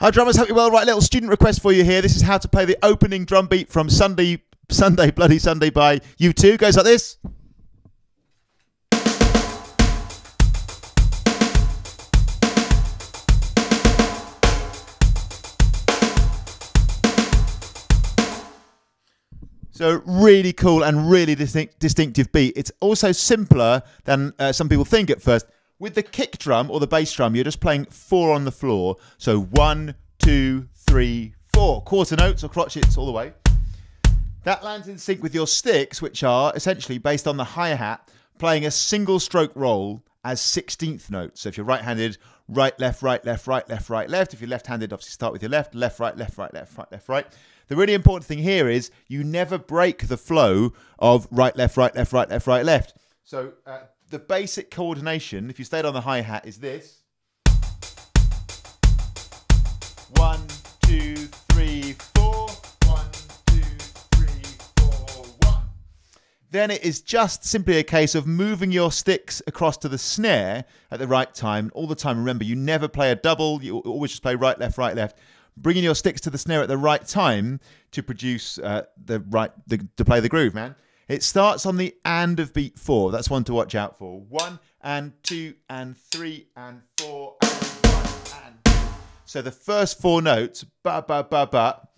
Hi drummers, hope you're well. Right, little student request for you here. This is how to play the opening drum beat from Sunday, Sunday, Bloody Sunday by U2. Goes like this. So really cool and really distinct, distinctive beat. It's also simpler than uh, some people think at first. With the kick drum or the bass drum, you're just playing four on the floor. So one, two, three, four. Quarter notes or crotchets all the way. That lands in sync with your sticks, which are essentially based on the hi-hat, playing a single stroke roll as 16th notes. So if you're right-handed, right, left, right, left, right, left, right, left. If you're left-handed, obviously start with your left, left, right, left, right, left, right, left, right. The really important thing here is you never break the flow of right, left, right, left, right, left, right, left. So uh, the basic coordination, if you stayed on the hi-hat, is this. One, two, three, four. One, two, three, four, one. Then it is just simply a case of moving your sticks across to the snare at the right time. All the time, remember, you never play a double. You always just play right, left, right, left bringing your sticks to the snare at the right time to produce uh, the right the, to play the groove, man. It starts on the and of beat four. That's one to watch out for. One and two and three and four and one and two. So the first four notes, ba ba ba ba,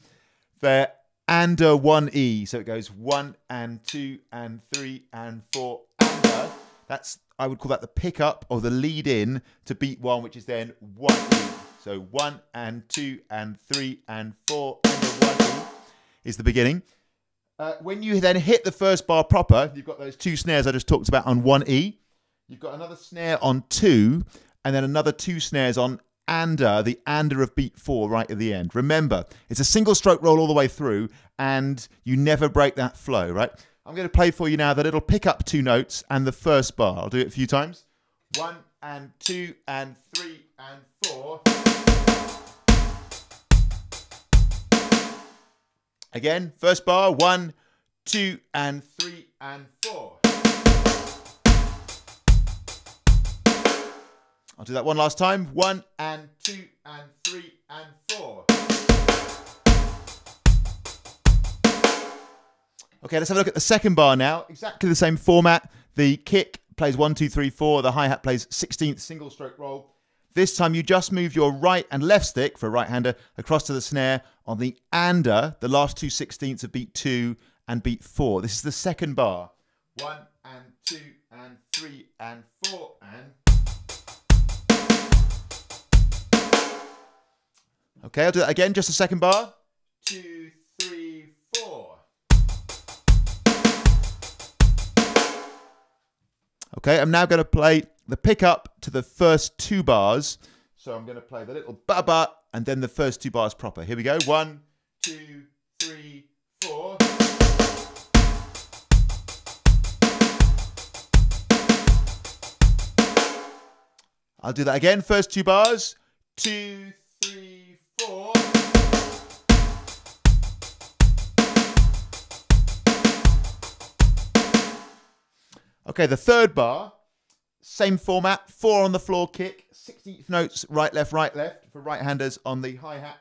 they're and a one e. So it goes one and two and three and four and a. That's I would call that the pickup or the lead in to beat one, which is then one e. So one and two and three and four and a one e is the beginning. Uh, when you then hit the first bar proper, you've got those two snares I just talked about on 1E. You've got another snare on 2, and then another two snares on ander, the ander of beat 4 right at the end. Remember, it's a single stroke roll all the way through, and you never break that flow, right? I'm going to play for you now the little pick up two notes and the first bar. I'll do it a few times. One and two and three and four. Again, first bar, one, two, and three, and four. I'll do that one last time. One, and two, and three, and four. Okay, let's have a look at the second bar now. Exactly the same format. The kick plays one, two, three, four. The hi-hat plays 16th single stroke roll. This time you just move your right and left stick for a right hander across to the snare on the ander, the last two sixteenths of beat two and beat four. This is the second bar. One and two and three and four and. Okay, I'll do that again, just a second bar. Two, three, four. Okay, I'm now going to play the pickup to the first two bars. So I'm going to play the little ba ba and then the first two bars proper. Here we go. One, two, three, four. I'll do that again. First two bars. Two, three, four. Okay, the third bar. Same format, four on the floor kick, 16th notes, right, left, right, left for right handers on the hi hat.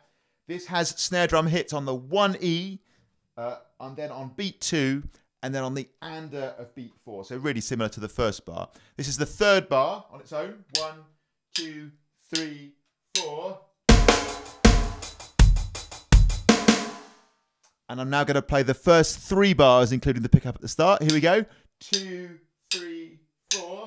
This has snare drum hits on the 1E, uh, and then on beat two, and then on the ander of beat four. So really similar to the first bar. This is the third bar on its own. One, two, three, four. And I'm now going to play the first three bars, including the pickup at the start. Here we go. Two, three, four.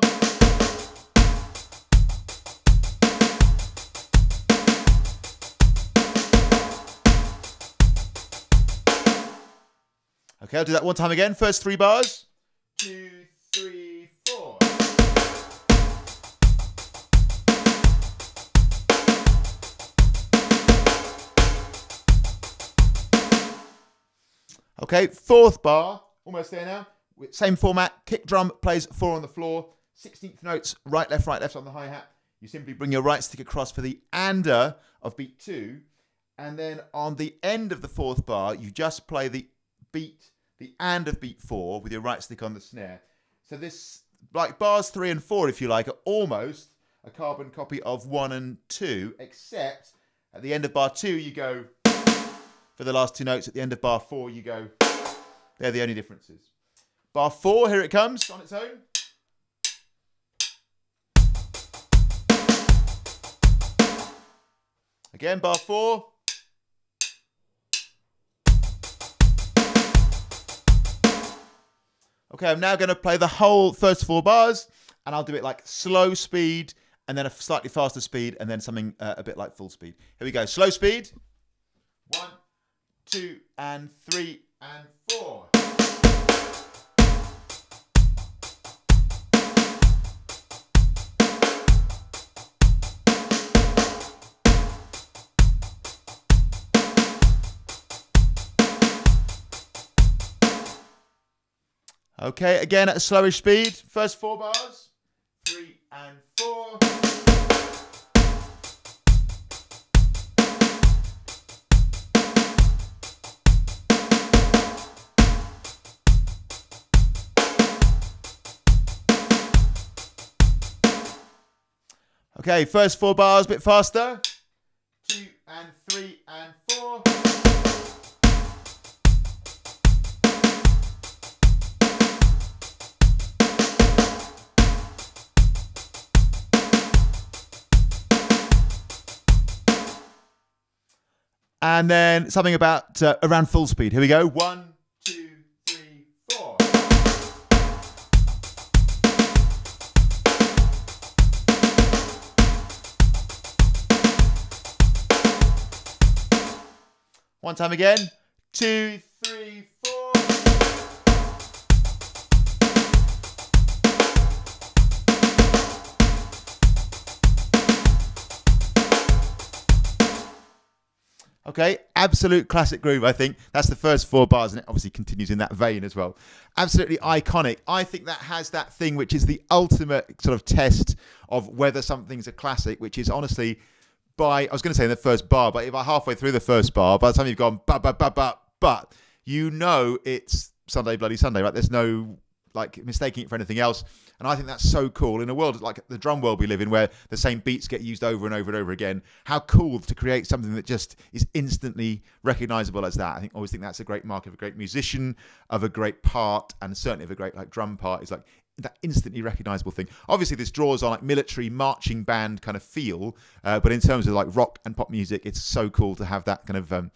Okay, I'll do that one time again. First three bars. Two, three, four. Okay, fourth bar. Almost there now. Same format. Kick drum plays four on the floor. 16th notes, right, left, right, left on the hi-hat. You simply bring your right stick across for the ander of beat two. And then on the end of the fourth bar, you just play the beat, the and of beat four with your right stick on the snare. So this, like bars three and four, if you like, are almost a carbon copy of one and two, except At the end of bar two, you go for the last two notes. At the end of bar four, you go. They're the only differences. Bar four, here it comes on its own. Again, bar four. Okay, I'm now going to play the whole first four bars, and I'll do it like slow speed, and then a slightly faster speed, and then something uh, a bit like full speed. Here we go. Slow speed. One, two, and three, and four. Okay, again at a slowish speed. First four bars. Three and four. Okay, first four bars, a bit faster. And then something about uh, around full speed. Here we go. One. One time again. Two, Okay, absolute classic groove, I think. That's the first four bars, and it obviously continues in that vein as well. Absolutely iconic. I think that has that thing which is the ultimate sort of test of whether something's a classic, which is honestly by, I was going to say in the first bar, but about halfway through the first bar, by the time you've gone, but, but, but, but, but, you know it's Sunday Bloody Sunday, right? There's no like mistaking it for anything else. And I think that's so cool in a world like the drum world we live in, where the same beats get used over and over and over again. How cool to create something that just is instantly recognizable as that. I think always think that's a great mark of a great musician, of a great part, and certainly of a great like drum part. Is like that instantly recognizable thing. Obviously, this draws on like military marching band kind of feel, uh, but in terms of like rock and pop music, it's so cool to have that kind of. Um,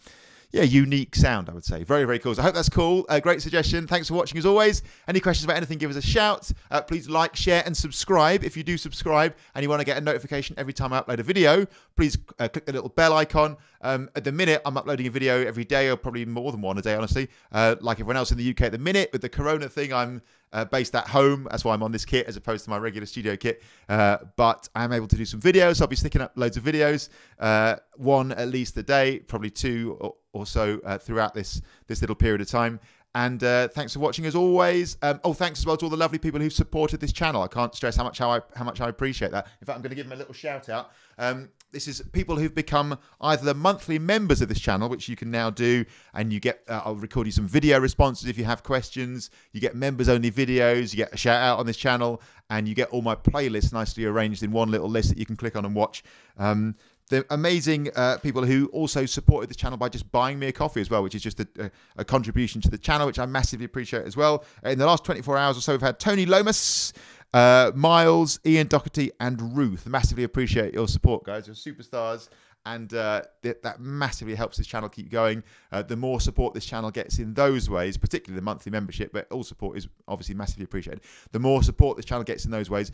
yeah, unique sound, I would say. Very, very cool. So I hope that's cool. Uh, great suggestion. Thanks for watching as always. Any questions about anything, give us a shout. Uh, please like, share, and subscribe. If you do subscribe and you want to get a notification every time I upload a video, please uh, click the little bell icon. Um, at the minute, I'm uploading a video every day, or probably more than one a day, honestly. Uh, like everyone else in the UK at the minute, with the Corona thing, I'm uh, based at home. That's why I'm on this kit as opposed to my regular studio kit. Uh, but I'm able to do some videos. I'll be sticking up loads of videos, uh, one at least a day, probably two or, or so uh, throughout this this little period of time. And uh, thanks for watching as always. Um, oh, thanks as well to all the lovely people who've supported this channel. I can't stress how much how I how much I appreciate that. In fact, I'm going to give them a little shout out. Um, this is people who've become either the monthly members of this channel, which you can now do, and you get uh, I'll record you some video responses if you have questions. You get members only videos. You get a shout out on this channel, and you get all my playlists nicely arranged in one little list that you can click on and watch. Um, the amazing uh, people who also supported the channel by just buying me a coffee as well, which is just a, a, a, contribution to the channel, which I massively appreciate as well. In the last 24 hours or so, we've had Tony Lomas, uh, Miles, Ian Doherty, and Ruth. Massively appreciate your support, guys. You're superstars. And uh, th- that massively helps this channel keep going. Uh, the more support this channel gets in those ways, particularly the monthly membership, but all support is obviously massively appreciated. The more support this channel gets in those ways,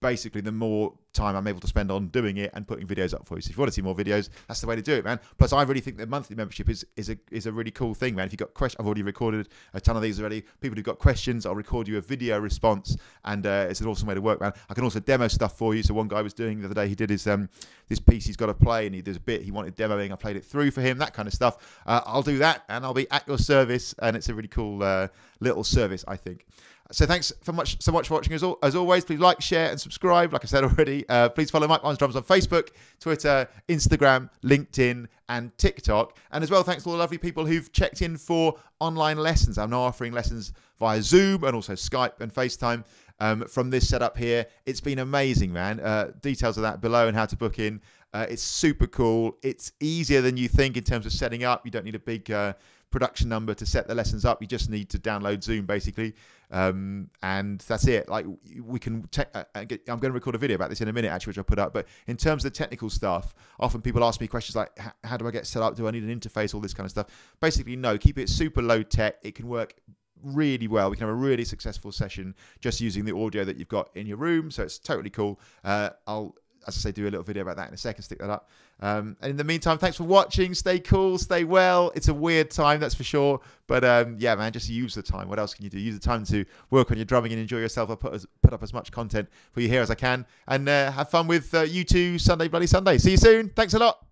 basically the more time I'm able to spend on doing it and putting videos up for you. So if you want to see more videos, that's the way to do it, man. Plus, I really think the monthly membership is is a is a really cool thing, man. If you've got questions, I've already recorded a ton of these already. People who've got questions, I'll record you a video response, and uh, it's an awesome way to work, man. I can also demo stuff for you. So one guy was doing the other day, he did his um this piece he's got to play, and he there's a bit he wanted demoing. I played it through for him, that kind of stuff. Uh, I'll do that, and I'll be at your service, and it's a really cool uh, little service, I think. So thanks for much so much for watching as, al- as always. Please like, share, and subscribe. Like I said already, uh, please follow Mike Barnes Drums on Facebook, Twitter, Instagram, LinkedIn, and TikTok. And as well, thanks to all the lovely people who've checked in for online lessons. I'm now offering lessons via Zoom and also Skype and FaceTime. Um, from this setup here, it's been amazing, man. Uh, details of that below and how to book in. Uh, it's super cool. It's easier than you think in terms of setting up. You don't need a big uh, production number to set the lessons up. You just need to download Zoom basically, um, and that's it. Like we can. Uh, uh I'm going to record a video about this in a minute, actually, which I'll put up. But in terms of the technical stuff, often people ask me questions like, "How do I get set up? Do I need an interface? All this kind of stuff." Basically, no. Keep it super low tech. It can work really well. We can have a really successful session just using the audio that you've got in your room. So it's totally cool. Uh, I'll as I say, do a little video about that in a second, stick that up. Um, and in the meantime, thanks for watching. Stay cool, stay well. It's a weird time, that's for sure. But um, yeah, man, just use the time. What else can you do? Use the time to work on your drumming and enjoy yourself. I'll put, as, put up as much content for you here as I can. And uh, have fun with uh, U2 Sunday Bloody Sunday. See you soon. Thanks a lot.